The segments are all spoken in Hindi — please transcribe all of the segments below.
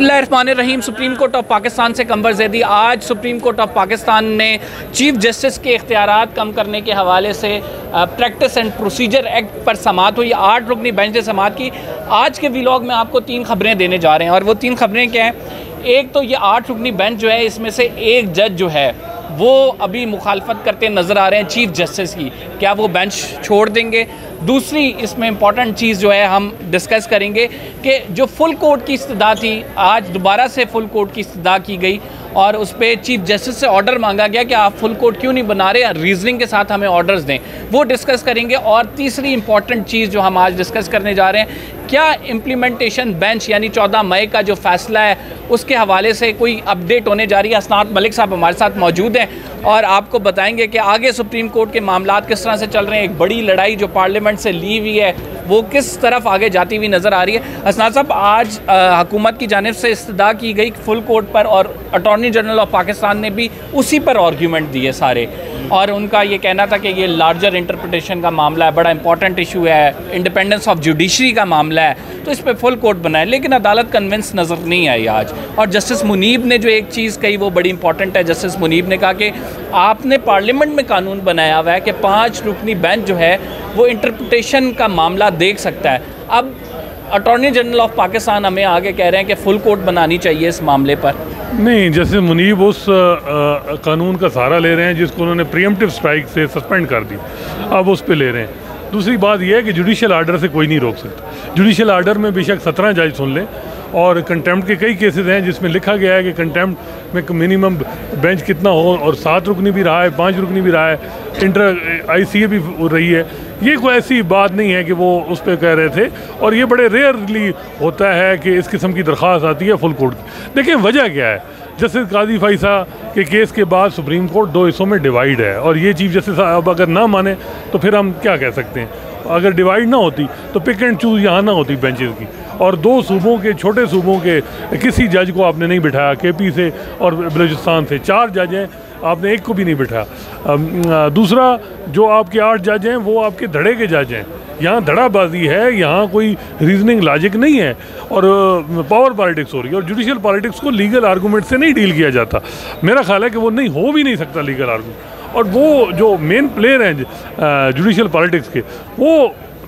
बिस्मिल्लाहिर्रहमानिर्रहीम सुप्रीम कोर्ट ऑफ़ पाकिस्तान से कंबर जैदी। आज सुप्रीम कोर्ट ऑफ़ पाकिस्तान ने चीफ जस्टिस के इख्तियार कम करने के हवाले से प्रैक्टिस एंड प्रोसीजर एक्ट पर समात हुई। आठ रुकनी बेंच ने समात की। आज के व्लॉग में आपको तीन खबरें देने जा रहे हैं और वो तीन खबरें क्या हैं? एक तो ये आठ रुकनी बेंच जो है, इसमें से एक जज जो है, वो अभी मुखालफत करते नज़र आ रहे हैं चीफ जस्टिस की। क्या वो बेंच छोड़ देंगे? दूसरी इसमें इंपॉर्टेंट चीज़ जो है हम डिस्कस करेंगे कि जो फुल कोर्ट की इस्तः थी, आज दोबारा से फुल कोर्ट की इस्तः की गई और उस पर चीफ जस्टिस से ऑर्डर मांगा गया कि आप फुल कोर्ट क्यों नहीं बना रहे रीजनिंग के साथ हमें ऑर्डर्स दें। वो डिस्कस करेंगे और तीसरी इंपॉर्टेंट चीज़ जो हम आज डिस्कस करने जा रहे हैं, क्या इम्प्लीमेंटेशन बेंच यानी चौदह मई का जो फैसला है, उसके हवाले से कोई अपडेट होने जा रही है? असनात मलिक साहब हमारे साथ मौजूद हैं और आपको बताएँगे कि आगे सुप्रीम कोर्ट के मामला किस तरह से चल रहे हैं? एक बड़ी लड़ाई जो पार्लियामेंट से ली हुई है वो किस तरफ़ आगे जाती हुई नज़र आ रही है? असनाद साहब, आज हुकूमत की जानब से इस्तः की गई फुल कोर्ट पर और अटॉर्नी जनरल ऑफ़ पाकिस्तान ने भी उसी पर आर्ग्यूमेंट दिए सारे। और उनका ये कहना था कि ये लार्जर इंटरप्रटेशन का मामला है, बड़ा इंपॉर्टेंट इशू है इंडिपेंडेंस ऑफ़ जुडिशरी का मामला है तो इस पर फुल कोर्ट बनाए, लेकिन अदालत कन्विंस नज़र नहीं आई आज। और जस्टिस मुनीब ने जो एक चीज़ कही, वो बड़ी इंपॉर्टेंट है। जस्टिस मुनीब ने कहा कि आपने पार्लियामेंट में कानून बनाया हुआ है कि पाँच रुकनी बेंच जो है, वो इंटरप्रटेशन का मामला देख सकता है। अब अटॉर्नी जनरल ऑफ़ पाकिस्तान हमें आगे कह रहे हैं कि फुल कोर्ट बनानी चाहिए इस मामले पर। नहीं जैसे मुनीब उस आ, कानून का सहारा ले रहे हैं जिसको उन्होंने प्रियमटिव स्ट्राइक से सस्पेंड कर दी। अब उस पर ले रहे हैं। दूसरी बात यह है कि जुडिशल आर्डर से कोई नहीं रोक सकता। जुडिशल आर्डर में बेशक सत्रह जज सुन लें और कंटेम्प्ट के कई केसेस हैं जिसमें लिखा गया है कि कंटेम्प्ट में मिनिमम बेंच कितना हो और सात रुकनी भी रहा है पाँच रुकनी भी रहा है। इंटर आई सी भी रही है। ये कोई ऐसी बात नहीं है कि वो उस पर कह रहे थे। और ये बड़े रेयरली होता है कि इस किस्म की दरख्वास्त आती है फुल कोर्ट की। देखिए, वजह क्या है? जस्टिस काजी फाइसा के केस के बाद सुप्रीम कोर्ट दो हिस्सों में डिवाइड है। और ये चीफ जस्टिस अब अगर ना माने तो फिर हम क्या कह सकते हैं? अगर डिवाइड ना होती तो पिक एंड चूज़ यहाँ ना होती बेंचेस की। और दो सूबों के, छोटे सूबों के, किसी जज को आपने नहीं बिठाया के पी से और बलूचिस्तान से। चार जज हैं, आपने एक को भी नहीं बिठाया। दूसरा, जो आपके आठ जज हैं, वो आपके धड़े के जज हैं। यहाँ धड़ाबाजी है, यहाँ कोई रीजनिंग लॉजिक नहीं है। और पावर पॉलिटिक्स हो रही है। और जुडिशियल पॉलिटिक्स को लीगल आर्गूमेंट से नहीं डील किया जाता। मेरा ख्याल है कि वो नहीं, हो भी नहीं सकता लीगल आर्गूमेंट और वो जो मेन प्लेयर हैं जुडिशल पॉलिटिक्स के वो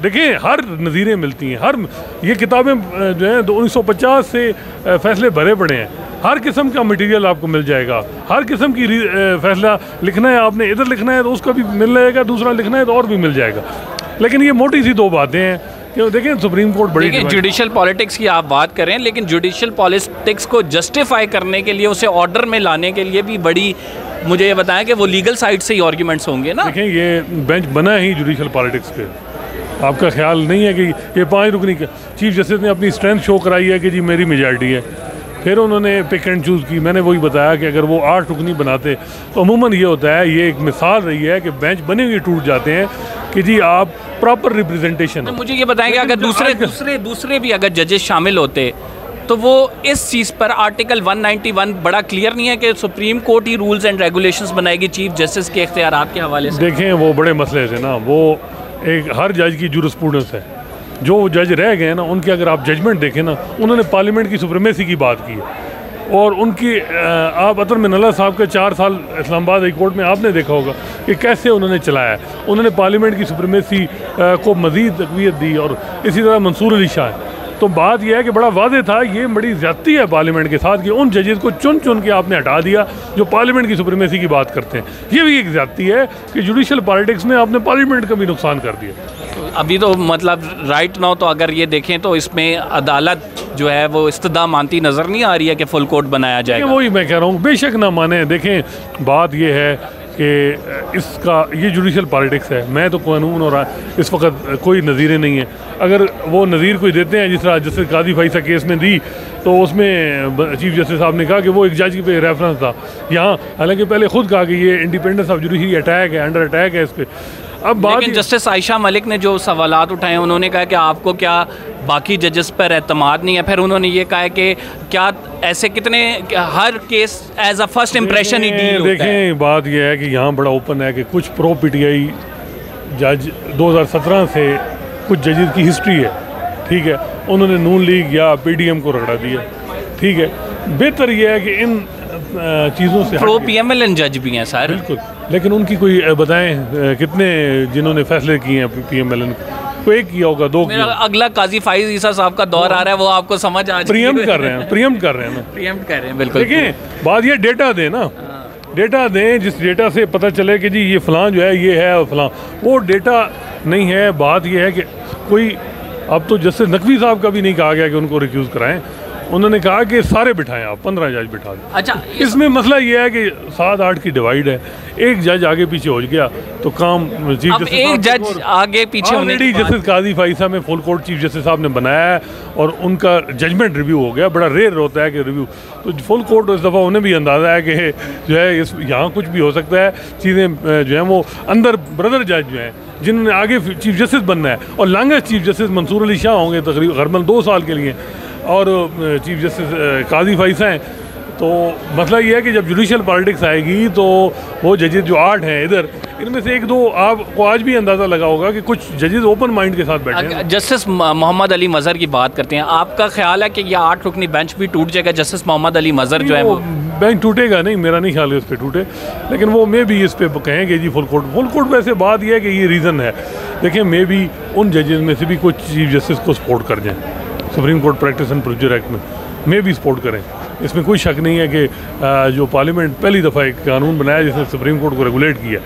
देखिए हर नज़ीरें मिलती हैं हर ये किताबें जो हैं उन्नीस से फैसले भरे पड़े हैं। हर किस्म का मटेरियल आपको मिल जाएगा हर किस्म की फैसला लिखना है आपने इधर लिखना है तो उसका भी मिल जाएगा दूसरा लिखना है तो और भी मिल जाएगा। लेकिन ये मोटी सी दो बातें हैं कि देखिए सुप्रीम कोर्ट बड़ी जुडिशल पॉलिटिक्स की आप बात करें लेकिन जुडिशल पॉलिटिक्स को जस्टिफाई करने के लिए उसे ऑर्डर में लाने के लिए भी बड़ी मुझे ये बताएँ कि वो लीगल साइड से ही आर्ग्यूमेंट्स होंगे ना? देखें ये बेंच बना ही जुडिशल पॉलिटिक्स पे। आपका ख्याल नहीं है कि ये पाँच रुकनी चीफ जस्टिस ने अपनी स्ट्रेंथ शो कराई है कि जी मेरी मेजॉरिटी है। फिर उन्होंने पिक एंड चूज़ की। मैंने वही बताया कि अगर वो आठ रुकनी बनाते तो अमूमन ये होता है ये एक मिसाल रही है कि बेंच बने हुए टूट जाते हैं कि जी आप प्रॉपर रिप्रेजेंटेशन मुझे ये बताएँगे अगर दूसरे दूसरे दूसरे भी अगर जजेस शामिल होते तो वो इस चीज़ पर आर्टिकल 191 बड़ा क्लियर नहीं है कि सुप्रीम कोर्ट ही रूल्स एंड रेगुलेशंस बनाएगी चीफ जस्टिस के इख्तियार के हवाले से। देखें, वो बड़े मसले थे ना, वो एक हर जज की जुरस्पूडेंस है। जो जज रह गए ना, उनके अगर आप जजमेंट देखें ना, उन्होंने पार्लियामेंट की सुप्रीमेसी की बात की और उनकी आप अतर मिनल्ला साहब के चार साल इस्लामाबाद हाई कोर्ट में आपने देखा होगा कि कैसे उन्होंने चलाया उन्होंने पार्लियामेंट की सुप्रीमेसी को मज़ीद तकवीत दी और इसी तरह मंसूर अली शाह तो बात यह है कि बड़ा वादे था ये बड़ी ज्यादती है पार्लियामेंट के साथ कि उन जजेस को चुन चुन के आपने हटा दिया जो पार्लियामेंट की सुप्रीमेसी की बात करते हैं। ये भी एक ज्यादती है कि जुडिशल पॉलिटिक्स में आपने पार्लियामेंट का भी नुकसान कर दिया। अभी तो मतलब राइट नाउ तो अगर ये देखें तो इसमें अदालत जो है वो इस्तदा मानती नज़र नहीं आ रही है कि फुल कोर्ट बनाया जाए वही मैं कह रहा हूँ बेशक ना माने। देखें बात ये है कि इसका, ये जुडिशल पॉलिटिक्स है। मैं तो कानून और इस वक्त कोई नज़ीरें नहीं हैं। अगर वो नज़ीर कोई देते हैं, जिस तरह जस्टिस काजी फाइसा केस ने दी तो उसमें चीफ जस्टिस साहब ने कहा कि वो एक जज पे रेफरेंस था। यहाँ, हालाँकि पहले खुद कहा कि ये इंडिपेंडेंस ऑफ़ जुडिशरी अटैक है अंडर अटैक है इस पर अब बात लेकिन जस्टिस आयशा मलिक ने जो सवाल उठाए उन्होंने कहा कि आपको क्या बाकी जजेस पर अतमाद नहीं है? फिर उन्होंने ये कहा कि क्या ऐसे कितने हर case as a first impression he deal देखें बात यह है कि यहाँ बड़ा ओपन है कि कुछ प्रो पीटीआई जज 2017 से कुछ जजेस की हिस्ट्री है ठीक है? उन्होंने नून लीग या पीडीएम को रगड़ा दिया ठीक है? बेहतर यह है कि इन चीज़ों से pro P M L N जज भी हैं सर बिल्कुल। लेकिन उनकी कोई बताएँ कितने जिन्होंने फैसले किए हैं पी एम एल एन कोई एक किया होगा दो किया अगला काजी फाइज ईसा साहब का दौर आ रहा है वो आपको समझ आ प्रियम कर रहे हैं प्रियम कर रहे हैं ना। प्रियम्प्ट कर रहे हैं बिल्कुल। देखें बात ये डेटा दें ना। डेटा दें जिस डेटा से पता चले कि जी ये फलां जो है ये है और फलां। वो डेटा नहीं है बात ये है कि कोई अब तो जस्टिस नकवी साहब का भी नहीं कहा गया कि उनको रिक्यूज़ कराएँ। उन्होंने कहा कि सारे बिठाएँ आप पंद्रह जज बिठा दें। अच्छा इसमें मसला ये है कि सात आठ की डिवाइड है। एक जज आगे पीछे हो गया तो काम चीफ अब एक जज आगे पीछे ऑलरेडी जस्टिस काजी फाइसा में फुल कोर्ट चीफ जस्टिस साहब ने बनाया है और उनका जजमेंट रिव्यू हो गया। बड़ा रेयर होता है कि रिव्यू तो फुल कोर्ट इस दफ़ा उन्हें भी अंदाज़ा है कि जो है इस यहाँ कुछ भी हो सकता है। चीज़ें जो है वो अंदर ब्रदर जज जो हैं जिन्होंने आगे चीफ जस्टिस बनना है और longest chief justice Mansoor Ali Shah होंगे तकरीबन दो साल के लिए और चीफ जस्टिस काजी फाइसा हैं तो मसला ये है कि जब जुडिशल पॉलिटिक्स आएगी तो वो जजेस जो आठ हैं इधर इनमें से एक दो आपको आज भी अंदाज़ा लगा होगा कि कुछ जजेस ओपन माइंड के साथ बैठे हैं। जस्टिस मोहम्मद अली मजहर की बात करते हैं। आपका ख्याल है कि ये आठ रुकनी बेंच भी टूट जाएगा? जस्टिस मोहम्मद अली मजहर जो है वो बैंक टूटेगा नहीं मेरा नहीं ख्याल है उस पर टूटे। लेकिन वो मे भी इस पे कहेंगे जी फुल कोर्ट फुल कोर्ट वैसे बात यह है कि ये रीज़न है। देखिए मे भी उन जजेस में से भी कुछ चीफ जस्टिस को सपोर्ट कर जाएँ। Supreme court practice and procedure act में। मे भी सपोर्ट करें। इसमें कोई शक नहीं है कि जो पार्लियामेंट पहली दफ़ा एक कानून बनाया जिसने सुप्रीम कोर्ट को रेगुलेट किया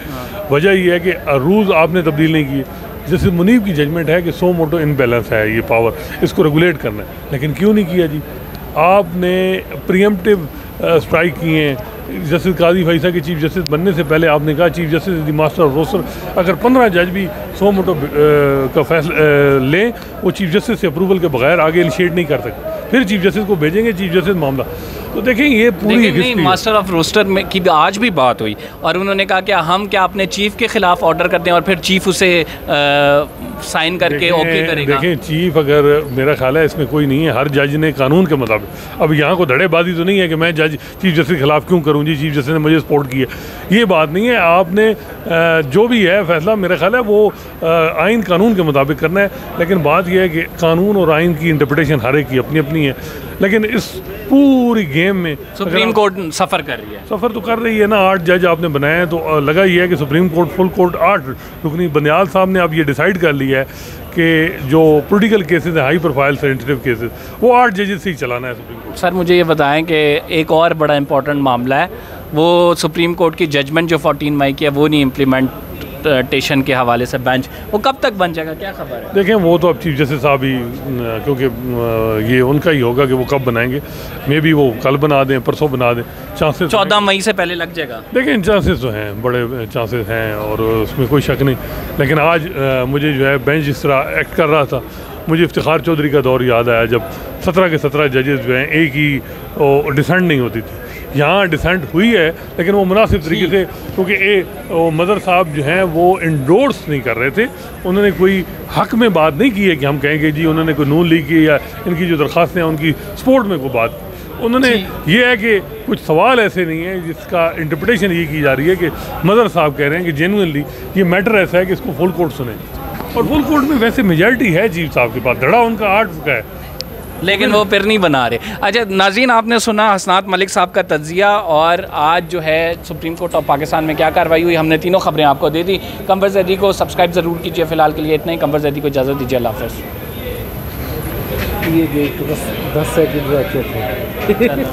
वजह यह है कि रूल्स आपने तब्दील नहीं किए। जैसे मुनीब की जजमेंट है कि सो मोटो इनबैलेंस है ये पावर इसको रेगुलेट करना है। लेकिन क्यों नहीं किया जी? आपने प्रियमटिव स्ट्राइक किए हैं। जस्टिस काजी फैसा के चीफ जस्टिस बनने से पहले आपने कहा, chief justice the master of roster. अगर पंद्रह जज भी सो मोटो का फैसला लें, वो चीफ जस्टिस से अप्रूवल के बगैर आगे इनिशिएट नहीं कर सकते। फिर चीफ जस्टिस को भेजेंगे, चीफ जस्टिस मामला। तो देखें ये पूरी नहीं मास्टर ऑफ़ रोस्टर में की आज भी बात हुई और उन्होंने कहा कि हम क्या अपने चीफ के खिलाफ ऑर्डर करते हैं और फिर चीफ उसे साइन करके ओके करेगा। देखें चीफ अगर मेरा ख्याल है इसमें कोई नहीं है। हर जज ने कानून के मुताबिक। अब यहाँ को धड़ेबाजी तो नहीं है कि मैं जज चीफ जस्टिस के खिलाफ क्यों करूँ? जी चीफ जस्टिस ने मुझे सपोर्ट किया। ये बात नहीं है। आपने जो भी है फैसला मेरा ख्याल है वो आइन कानून के मुताबिक करना है। लेकिन बात यह है कि कानून और आइन की इंटरप्रटेशन हर एक की अपनी अपनी है। लेकिन इस पूरी गेम में। सुप्रीम कोर्ट सफ़र कर रही है। सफ़र तो कर रही है ना आठ जज आपने बनाए हैं तो लगा ये है कि सुप्रीम कोर्ट फुल कोर्ट आठ। रुकनी बनियाल साहब ने अब ये डिसाइड कर लिया है कि जो पोलिटिकल केसेस हैं हाई प्रोफ़ाइल सेंसिटिव केसेस वो आठ जजेस से ही चलाना है सुप्रीम कोर्ट। सर मुझे ये बताएँ कि एक और बड़ा इंपॉर्टेंट मामला है वो सुप्रीम कोर्ट की जजमेंट जो 14 मई की है वो नहीं इम्प्लीमेंटेशन के हवाले से बेंच वो कब तक बन जाएगा? क्या खबर है? देखें वो तो अब चीफ जस्टिस साहब ही क्योंकि ये उनका ही होगा कि वो कब बनाएँगे। मे बी वो कल बना दें परसों बना दें। चांसेस चौदह मई से पहले लग जाएगा। देखें चांसेस तो हैं बड़े चांसेस हैं और उसमें कोई शक नहीं। लेकिन आज मुझे जो है बेंच जिस तरह एक्ट कर रहा था। मुझे इफ्तार चौधरी का दौर याद आया जब सत्रह के सत्रह जजेस जो हैं एक ही डिसेंट नहीं होती थी। यहाँ डिसेंट हुई है लेकिन वो मुनासिब तरीके से क्योंकि ए मदर साहब जो हैं वो इंडोर्स नहीं कर रहे थे। उन्होंने कोई हक में बात नहीं की है कि हम कहेंगे जी उन्होंने कोई नून लीग की या इनकी जो दरख्वास्तें हैं उनकी सपोर्ट में कोई बात। उन्होंने ये है कि कुछ सवाल ऐसे नहीं है जिसका इंटरप्रटेशन ये की जा रही है कि मदर साहब कह रहे हैं कि जेनुअनली ये मैटर ऐसा है कि इसको फुल कोर्ट सुने। और फुल कोर्ट में वैसे मेजॉरिटी है चीफ साहब के पास धड़ा उनका आठ का है। लेकिन वो फिर नहीं बना रहे। अच्छा नाजीन आपने सुना हसनात मलिक साहब का तजिया और आज जो है सुप्रीम कोर्ट ऑफ़ पाकिस्तान में क्या कार्रवाई हुई? हमने तीनों खबरें आपको दे दी। कंवर जैदी को सब्सक्राइब ज़रूर कीजिए फ़िलहाल के लिए इतना ही। कंवर जैदी को इजाज़त दीजिए अल्लाह हाफ़ ये देख दस दस सेकंड रहते थे